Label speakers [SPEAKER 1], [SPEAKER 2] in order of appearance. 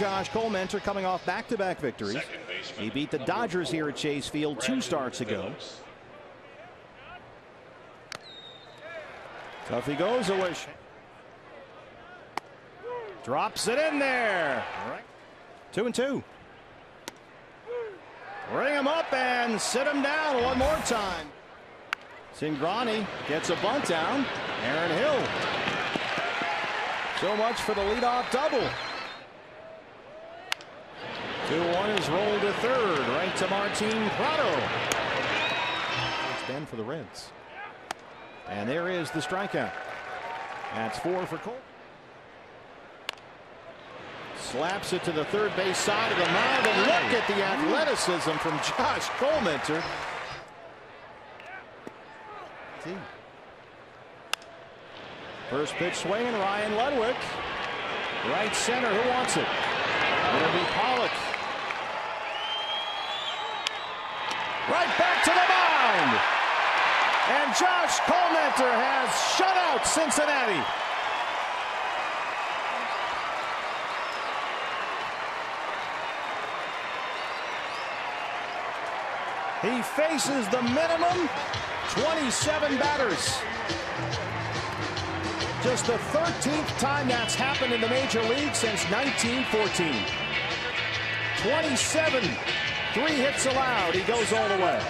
[SPEAKER 1] Josh Collmenter coming off back-to-back -back victories. He beat the Dodgers here at Chase Field two starts ago. Tough he goes, a wish. Drops it in there. Two and two. Bring him up and sit him down one more time. Cingrani gets a bunt down. Aaron Hill. So much for the leadoff double. 2-1 is rolled to third. Right to Martin Prado. It's Ben for the Reds. And there is the strikeout. That's four for Cole. Slaps it to the third base side of the mound. And look at the athleticism from Josh Collmenter. First pitch swinging, Ryan Ludwick. Right center, who wants it? It'll be Right back to the mound. And Josh Collmenter has shut out Cincinnati. He faces the minimum 27 batters. Just the 13th time that's happened in the major league since 1914. 27, Three hits allowed. He goes all the way.